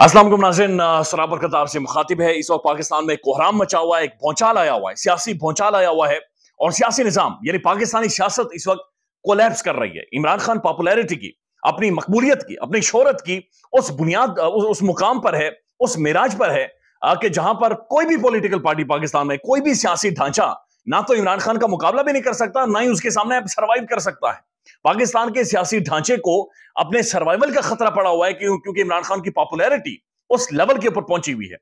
असलम नाजिन सराबर कतार से मुखातिब है। इस वक्त पाकिस्तान में कोहराम मचा हुआ है एक भौचाल आया हुआ है सियासी भौचाल आया हुआ है और सियासी निज़ाम यानी पाकिस्तानी सियासत इस वक्त कोलैप्स कर रही है। इमरान खान पॉपुलैरिटी की अपनी मकबूलियत की अपनी शोहरत की उस बुनियाद उस, उस मुकाम पर है उस मिराज पर है कि जहाँ पर कोई भी पॉलिटिकल पार्टी पाकिस्तान में कोई भी सियासी ढांचा ना तो इमरान खान का मुकाबला भी नहीं कर सकता ना ही उसके सामने सर्वाइव कर सकता है। पाकिस्तान के सियासी ढांचे को अपने सर्वाइवल का खतरा पड़ा हुआ है क्यों? क्योंकि इमरान खान की पॉपुलैरिटी उस लेवल के ऊपर पहुँची हुई है।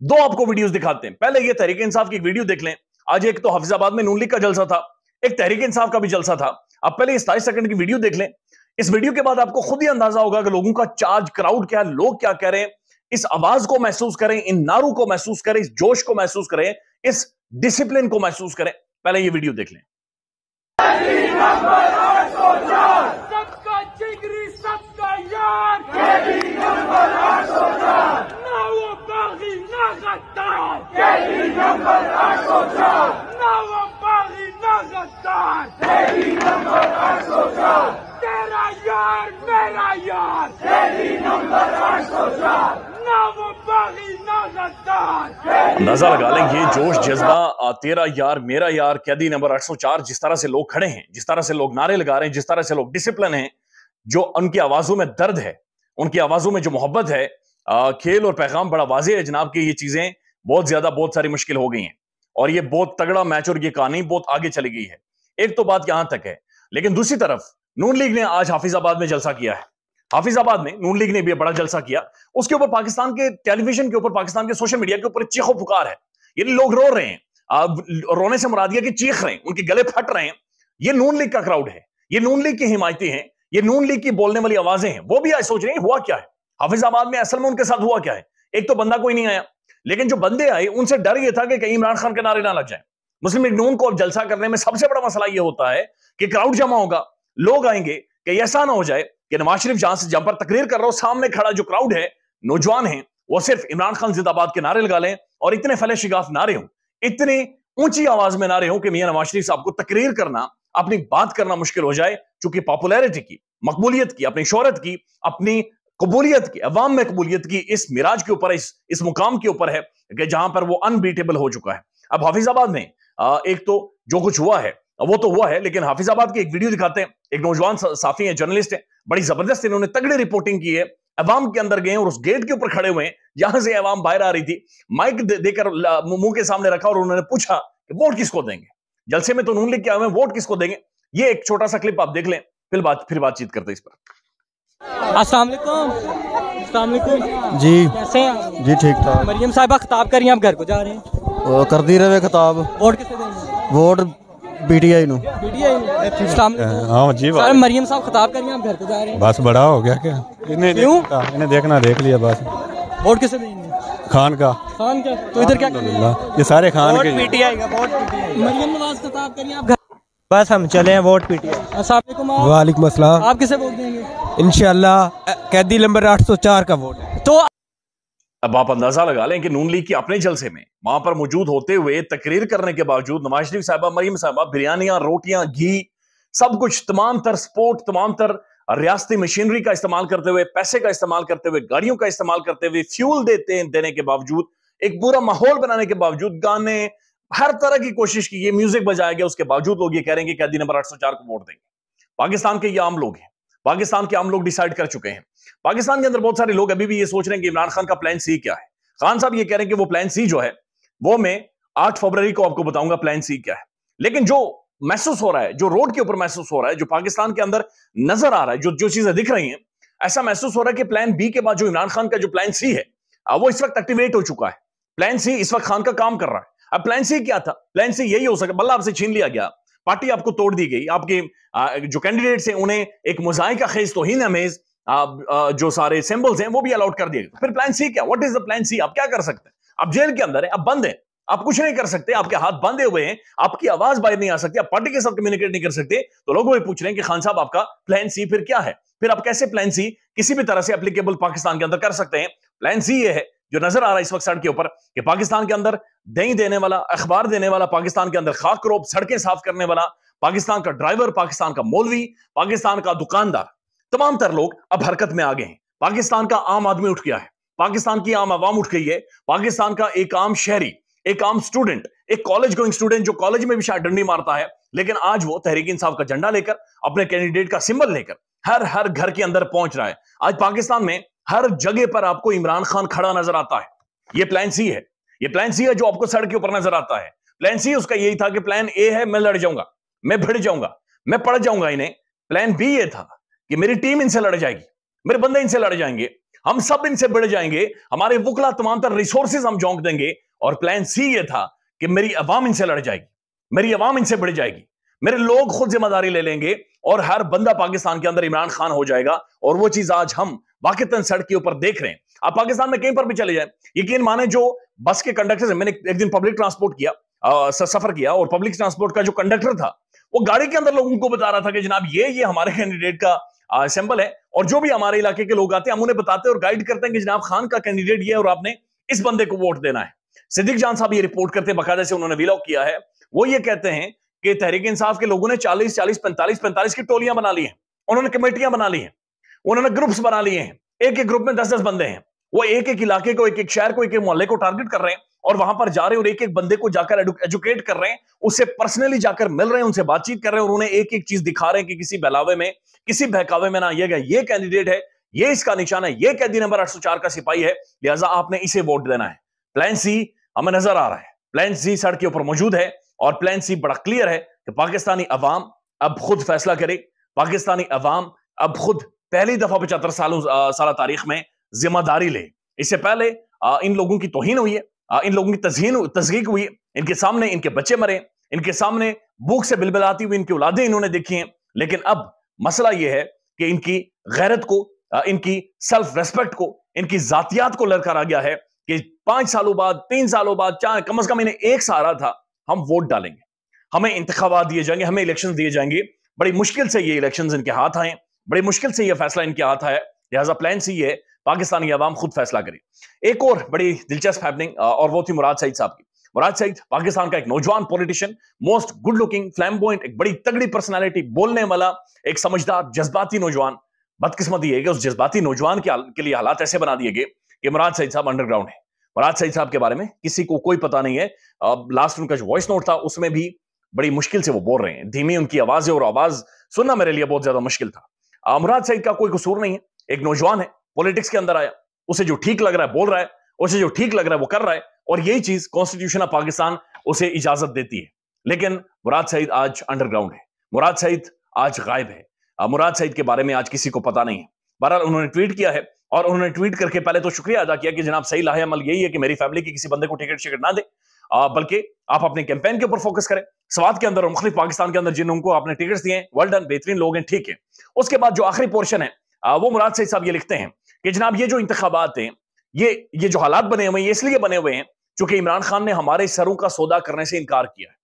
दो आपको वीडियोस दिखाते हैं। पहले ये तहरीक इंसाफ की वीडियो देख लें। आज एक तो हफिजाबाद में नून लीग का जलसा था। एक तहरीक इंसाफ का भी जलसा था। अब पहले सताइस सेकंड की वीडियो देख लें। इस वीडियो के बाद आपको खुद ही अंदाज़ा होगा कि लोगों का चार्ज क्राउड क्या है, लोग क्या कह रहे हैं। इस आवाज़ को महसूस करें, इन नारू को महसूस करें, इस जोश को महसूस करें, इस डिसिप्लिन को महसूस करें। पहले ये वीडियो देख लें सबका जिगरी सबका यार ना वो बागी ना गद्दार ना वो बागी ना गद्दार तेरा यार मेरा यार ना वो बागी ना गद्दार अंदाज़ा लगा लें ये जोश, जज्बा तेरा यार, मेरा यार, कैदी नंबर 804 जिस तरह से लोग खड़े हैं, जिस तरह से लोग नारे लगा रहे हैं, जिस तरह से लोग डिसिप्लिन हैं, जो उनकी आवाजों में दर्द है, उनकी आवाजों में जो मोहब्बत है खेल और पैगाम बड़ा वाजे है जनाब की ये चीज़ें बहुत ज़्यादा, बहुत सारी मुश्किल हो गई हैं। और ये बहुत तगड़ा मैच और ये कहानी बहुत आगे चली गई है। एक तो बात यहाँ तक है, लेकिन दूसरी तरफ़, नून लीग ने आज हाफिजाबाद में जलसा किया है। हाफिजाबाद में नून लीग ने भी बड़ा जलसा किया। उसके ऊपर पाकिस्तान के टेलीविज़न के ऊपर पाकिस्तान के सोशल मीडिया के ऊपर चीखो पुकार है। ये लोग रो रहे हैं। आ, रोने से मुरादिया की चीख रहे हैं उनके गले फट रहे हैं। ये नून लीग का क्राउड है। ये नून लीग की हिमायती हैं। ये नून लीग की बोलने वाली आवाज़ें हैं। वो भी आज सोच रहे हैं हुआ क्या है? हाफिजाबाद में असल में उनके साथ हुआ क्या है? एक तो बंदा कोई नहीं आया। लेकिन जो बंदे आए उनसे डर ये था कि कहीं इमरान खान के नारे ना लग जाए। मुस्लिम लीग नून को अब जलसा करने में सबसे बड़ा मसला ये होता है कि क्राउड जमा होगा। लोग आएँगे कि ऐसा ना हो जाए कि नवाज़ शरीफ जहाँ से जहाँ पर तकरीर कर रहा हो, सामने खड़ा जो क्राउड है, नौजवान है, वो सिर्फ़ इमरान खान जिंदाबाद के नारे लगा लें और इतने फले शिगाफ नारे हों, इतनी ऊँची आवाज़ में नारे हों कि मियाँ नवाज़ शरीफ साहब को तकरीर करना, अपनी बात करना मुश्किल हो जाए, चूँकि पॉपुलैरिटी की, मकबूलियत की, अपनी शोहरत की, अपनी कबूलियत की, अवाम में कबूलियत की इस मिराज के ऊपर, इस इस मुकाम के ऊपर है कि जहाँ पर वो अनबीटेबल हो चुका है। अब हाफिजाबाद में एक तो जो कुछ हुआ है, वो तो हुआ है, लेकिन हाफिजाबाद की एक वीडियो दिखाते हैं, एक नौजवान साफी है, जर्नलिस्ट है बड़ी ज़बरदस्त इन्होंने तगड़ी रिपोर्टिंग की है। अवाम के अंदर गए और उस गेट के ऊपर खड़े हुए हैं जहाँ से अवाम बाहर आ रही थी। माइक देकर मुँह के सामने रखा और उन्होंने पूछा कि वोट किसको देंगे? जलसे में तो नून लिख के आए वोट किसको देंगे? ये एक छोटा सा क्लिप आप देख लें फिर बात फिर बातचीत करते इस पर। अस्सलाम जी। कैसे हैं जी ठीक ठाक। मरियम साहिबा खिताब कर रही हैं आप घर को जा रहे हैं। कर दी रहे खिताब। वोट किसे देंगे? वोट पीटीआई नु पीटीआई अस्सलाम वालेकुम हाँ जी सर मरियम साहब खिताब कर रही आप घर को जा रहे हैं बस बड़ा हो गया क्या इन्हें क्यों? देखा, इन्हें देखना देख लिया बस वोट किसे देंगे खान का खान का तो इधर क्या ये सारे खान के पीटीआई का वोट पीटीआई मरियम नवाज़ खिताब कर आप बस हम चले हैं वोट पीटीआई अस्सलाम वालेकुम आप आप किसे वोट देंगे इंशाल्लाह कैदी नंबर 804 का वोट है अब आप अंदाज़ा लगा लें कि नून लीग के अपने जलसे में वहाँ पर मौजूद होते हुए तकरीर करने के बावजूद नवाज़ शरीफ साहबा, मरीम साहबा, बिरयानियाँ, रोटियाँ, घी, सब कुछ तमाम तर स्पोर्ट, तमाम तर रियासती मशीनरी का इस्तेमाल करते हुए, पैसे का इस्तेमाल करते हुए, गाड़ियों का इस्तेमाल करते हुए फ्यूल देते देने के बावजूद, एक पूरा माहौल बनाने के बावजूद गाने हर तरह की कोशिश की, ये म्यूज़िक बजाया गया, उसके बावजूद लोग ये कह रहे हैं कि कैदी नंबर 804 को वोट देंगे। पाकिस्तान के ये आम लोग हैं। पाकिस्तान के आम लोग डिसाइड कर चुके हैं। पाकिस्तान के अंदर बहुत सारे लोग अभी भी ये सोच रहे हैं कि इमरान खान का प्लान सी क्या है। खान साहब ये कह रहे हैं कि वो प्लान सी जो है, वो मैं आठ फरवरी को आपको बताऊँगा प्लान सी क्या है। लेकिन जो महसूस हो रहा है, जो रोड के ऊपर महसूस हो रहा है, जो पाकिस्तान के अंदर नज़र आ रहा है, जो जो चीज़ें दिख रही हैं, ऐसा महसूस हो रहा है कि प्लान बी के बाद जो इमरान खान का जो प्लान सी है वो इस वक्त एक्टिवेट हो चुका है। प्लान सी इस वक्त खान का काम कर रहा है। अब प्लान सी क्या था? प्लान सी यही हो सके, बल्ला आपसे छीन लिया गया। पार्टी आपको तोड़ दी गई। आपके जो कैंडिडेट्स हैं, उन्हें एक मुजाहिका खेज तो ही अमेज जो सारे सिंबल्स हैं, वो भी अलाउड कर दिए गए। फिर प्लान सी क्या? What is the plan C आप क्या कर सकते हैं? आप जेल के अंदर है, आप बंद है। आप कुछ नहीं कर सकते, आपके हाथ बंधे हुए हैं, आपकी आवाज़ बाहर नहीं आ सकती, आप पार्टी के साथ कम्युनिकेट नहीं कर सकते। तो लोग वही पूछ रहे हैं कि खान साहब, आपका प्लान सी फिर क्या है? फिर आप कैसे प्लान सी किसी भी तरह से एप्लीकेबल पाकिस्तान के अंदर कर सकते हैं। प्लान सी ये है जो नज़र आ रहा है इस वक्त सड़क के ऊपर, कि पाकिस्तान के अंदर दही देने वाला, अखबार देने वाला, पाकिस्तान के अंदर खाक रोप सड़कें साफ़ करने वाला, पाकिस्तान का ड्राइवर, पाकिस्तान का मौलवी, पाकिस्तान का दुकानदार, तमाम तर लोग अब हरकत में आ गए हैं। पाकिस्तान का आम आदमी उठ गया है। पाकिस्तान की आम आवाम उठ गई है। पाकिस्तान का एक आम शहरी, एक आम स्टूडेंट एक कॉलेज गोइंग स्टूडेंट जो कॉलेज में भी शायद डंडी मारता है, लेकिन आज वो तहरीक इंसाफ का झंडा लेकर, अपने कैंडिडेट का सिंबल लेकर, हर हर घर के अंदर पहुँच रहा है। आज पाकिस्तान में हर जगह पर आपको इमरान खान खड़ा नज़र आता है। ये प्लान सी है। ये प्लान सी है जो आपको सड़क के ऊपर नज़र आता है। प्लान सी उसका यही था कि प्लान ए है, मैं लड़ जाऊँगा, मैं भिड़ जाऊँगा, मैं पड़ जाऊँगा इन्हें। प्लान बी ये था कि मेरी टीम इनसे लड़ जाएगी, मेरे बंदे इनसे लड़ जाएँगे, हम सब इनसे भिड़ जाएँगे, हमारे वुकला तमाम तर रिसोर्सेज हम झोंक देंगे और प्लान सी ये था कि मेरी अवाम इनसे लड़ जाएगी, मेरी अवाम इनसे भिड़ जाएगी, मेरे लोग खुद ज़िम्मेदारी ले लेंगे और हर बंदा पाकिस्तान के अंदर इमरान खान हो जाएगा और वो चीज़ आज हम वाकितन सड़क के ऊपर देख रहे हैं। आप पाकिस्तान में कहीं पर भी चले जाए यकीन माने जो बस के कंडक्टर मैंने एक दिन पब्लिक ट्रांसपोर्ट किया आ, सफ़र किया और पब्लिक ट्रांसपोर्ट का जो कंडक्टर था वो गाड़ी के अंदर लोगों को बता रहा था कि जनाब ये ये हमारे कैंडिडेट का सिंबल है और जो भी हमारे इलाके के लोग आते हैं हम उन्हें बताते हैं और गाइड करते हैं कि जनाब खान का कैंडिडेट ये है और आपने इस बंदे को वोट देना है। सिद्दीक जान साहब ये रिपोर्ट करते हैं बकायदा से उन्होंने विलॉग किया है। वो ये कहते हैं कि तहरीक इंसाफ के लोगों ने 40 40 45 45 की टोलियाँ बना ली हैं उन्होंने कमेटियाँ बना ली हैं। उन्होंने ग्रुप्स बना लिए हैं। एक एक ग्रुप में दस दस बंदे हैं। वो एक एक इलाके को एक एक शहर को एक एक मोहल्ले को टारगेट कर रहे हैं और वहाँ पर जा रहे हैं और एक एक बंदे को जाकर एजुकेट कर रहे हैं। उससे पर्सनली जाकर मिल रहे हैं, उनसे बातचीत कर रहे हैं और उन्हें एक एक चीज़ दिखा रहे हैं कि किसी बहलावे में, किसी बहकावे में ना ये गया, ये कैंडिडेट है, ये इसका निशान है, ये कैदी नंबर आठ सौ चार का सिपाही है, लिहाजा आपने इसे वोट देना है। प्लान सी हमें नज़र आ रहा है। प्लान सी सड़क के ऊपर मौजूद है और प्लान सी बड़ा क्लियर है कि पाकिस्तानी अवाम अब खुद फैसला करे। पाकिस्तानी अवाम अब खुद पहली दफ़ा पचहत्तर सालों साल तारीख में ज़िम्मेदारी ले। इससे पहले इन लोगों की तोहिन हुई है इन लोगों की तजहीन तजहीक हुई है। इनके सामने इनके बच्चे मरे, इनके सामने भूख से बिलबिलाती हुई इनकी औलादे इन्होंने देखी हैं। लेकिन अब मसला यह है कि इनकी गैरत को इनकी सेल्फ रेस्पेक्ट को, इनकी जातियात को लड़कारा गया है कि पाँच सालों बाद, तीन सालों बाद, चार, कम अज कम इन्हें एक सहारा था, हम वोट डालेंगे। हमें इंतबात दिए जाएँगे, हमें इलेक्शन दिए जाएँगे। बड़ी मुश्किल से ये इलेक्शन इनके हाथ आए। बड़ी मुश्किल से यह फैसला इनके हाथ आया। लिहाजा प्लान सी है पाकिस्तानी अवाम खुद फैसला करे। एक और बड़ी दिलचस्प हैपनिंग और वो थी मुराद सईद साहब की। मुराद सईद पाकिस्तान का एक नौजवान politician most good looking flamboyant एक बड़ी तगड़ी पर्सनैलिटी बोलने वाला एक समझदार जज्बाती नौजवान बदकिस्मती है कि उस जज्बाती नौजवान के, के लिए हालात ऐसे बना दिए गए कि मुराद सईद साहब अंडरग्राउंड है। मुराद सईद साहब के बारे में किसी को कोई पता नहीं है। अब लास्ट उनका जो वॉइस नोट था उसमें भी बड़ी मुश्किल से वो बोल रहे हैं। धीमी उनकी आवाज़ है और आवाज़ सुनना मेरे लिए बहुत ज़्यादा मुश्किल था। मुराद सईद का कोई कसूर नहीं है। एक नौजवान है पॉलिटिक्स के अंदर आया। उसे जो ठीक लग रहा है, बोल रहा है, उसे जो ठीक लग रहा है, वो कर रहा है। और यही चीज़ कॉन्स्टिट्यूशन ऑफ़ पाकिस्तान उसे इजाज़त देती है। लेकिन मुराद सईद आज अंडरग्राउंड है। मुराद सईद आज गायब है। मुराद सईद के बारे में आज किसी को पता नहीं है। बहरहाल उन्होंने ट्वीट किया है और उन्होंने ट्वीट करके पहले तो शुक्रिया अदा किया कि जनाब सही लाहे अमल यही है कि मेरी फैमिली की किसी बंदे को टिकट शिकट ना दे। बल्कि आप अपने कैंपेन के ऊपर फोकस करें। स्वाद के अंदर और मुख्तलिफ़ पाकिस्तान के अंदर जिन उनको आपने टिकट दिए वर्ल्ड डन बेहतरीन लोग हैं, ठीक है। उसके बाद जो आखिरी पोर्शन है वो मुराद सईद साहब ये लिखते हैं कि जनाब ये जो इंतबात हैं, ये ये जो हालात बने हुए हैं, ये इसलिए बने हुए हैं क्योंकि इमरान खान ने हमारे सरों का सौदा करने से इनकार किया है।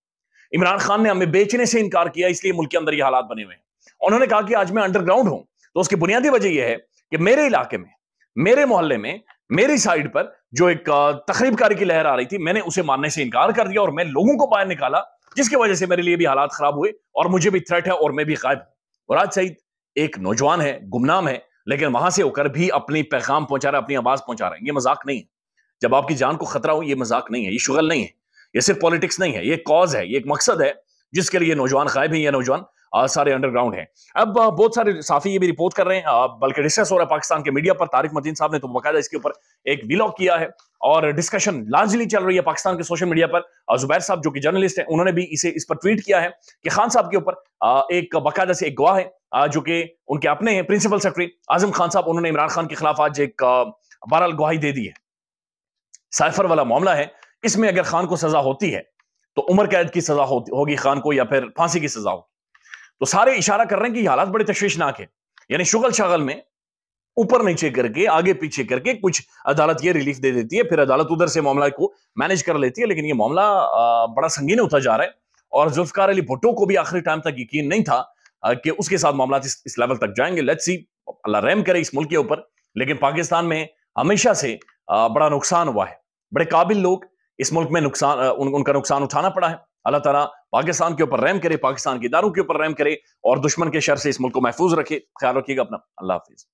इमरान खान ने हमें बेचने से इनकार किया इसलिए मुल्क के अंदर ये हालात बने हुए हैं। उन्होंने कहा कि आज मैं अंडरग्राउंड हूँ तो उसकी बुनियादी वजह यह है कि मेरे इलाके में, मेरे मोहल्ले में मेरी साइड पर जो एक तकरीबकारी की लहर आ रही थी, मैंने उसे मानने से इनकार कर दिया और मैं लोगों को बाहर निकाला, जिसकी वजह से मेरे लिए भी हालात खराब हुए और मुझे भी थ्रेट है और मैं भी गायब और आज सईद एक नौजवान है, गुमनाम है, लेकिन वहाँ से होकर भी अपनी पैगाम पहुँचा रहा अपनी आवाज़ पहुँचा रहा है। ये मज़ाक नहीं है। जब आपकी जान को खतरा हो, ये मज़ाक नहीं है, ये शुगल नहीं है। ये सिर्फ़ पॉलिटिक्स नहीं है, ये कॉज है, ये एक मकसद है, जिसके लिए नौजवान गायब है, ये नौजवान सारे अंडरग्राउंड हैं। अब बहुत सारे साफी ये भी रिपोर्ट कर रहे हैं। बल्कि डिस्कस हो रहा है पाकिस्तान के मीडिया पर, तारिक मदीन साहब ने तो बाकायदा इसके ऊपर एक विलॉग किया है और डिस्कशन लार्जली चल रही है पाकिस्तान के सोशल मीडिया पर। जुबैर साहब, जो कि जर्नलिस्ट है, उन्होंने भी इसे, इस पर ट्वीट किया है कि खान साहब के ऊपर एक बाकायदा से एक गवाह है जो कि उनके अपने हैं प्रिंसिपल सेक्रेटरी आज़म खान साहब। उन्होंने इमरान खान के खिलाफ आज एक बहरहाल गवाही दे दी है। साइफर वाला मामला है, इसमें अगर खान को सजा होती है तो उम्र कैद की सजा होगी खान को या फिर फांसी की सजा होगी। तो सारे इशारा कर रहे हैं कि हालात बड़े तशवीशनाक है। यानी शुगल शगल में ऊपर नीचे करके आगे पीछे करके कुछ अदालत ये रिलीफ दे देती है फिर अदालत उधर से मामला को मैनेज कर लेती है लेकिन ये मामला बड़ा संगीन होता जा रहा है। और जुल्फकार अली भुट्टो को भी आखिरी टाइम तक यकीन नहीं था कि उसके साथ मामला इस, इस लेवल तक जाएँगे। लेट्स सी अल्लाह रहम करे इस मुल्क के ऊपर। लेकिन पाकिस्तान में हमेशा से बड़ा नुकसान हुआ है। बड़े काबिल लोग इस मुल्क में नुकसान उन, उनका नुकसान उठाना पड़ा है। अल्लाह ताला पाकिस्तान के ऊपर रहम करे, पाकिस्तान के इदारों के ऊपर रहम करे और दुश्मन के शर से इस मुल्क को महफूज रखे। ख्याल रखिएगा अपना। अल्लाह हाफिज़।